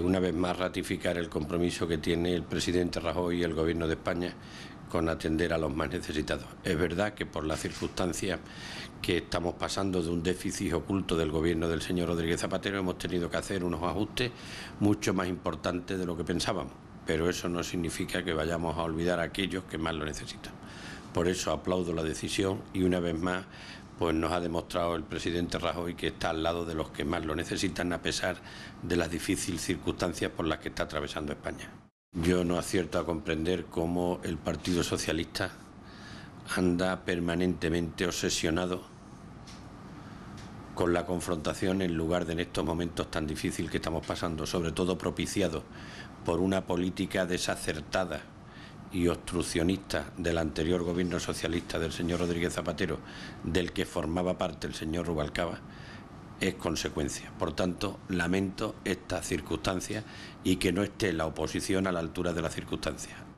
Una vez más ratificar el compromiso que tiene el presidente Rajoy y el Gobierno de España con atender a los más necesitados. Es verdad que por las circunstancias que estamos pasando de un déficit oculto del gobierno del señor Rodríguez Zapatero hemos tenido que hacer unos ajustes mucho más importantes de lo que pensábamos, pero eso no significa que vayamos a olvidar a aquellos que más lo necesitan. Por eso aplaudo la decisión y una vez más pues nos ha demostrado el presidente Rajoy que está al lado de los que más lo necesitan a pesar de las difíciles circunstancias por las que está atravesando España. Yo no acierto a comprender cómo el Partido Socialista anda permanentemente obsesionado con la confrontación en lugar de en estos momentos tan difíciles que estamos pasando, sobre todo propiciado por una política desacertada y obstruccionista del anterior gobierno socialista del señor Rodríguez Zapatero, del que formaba parte el señor Rubalcaba, es consecuencia. Por tanto, lamento esta circunstancia y que no esté la oposición a la altura de las circunstancias.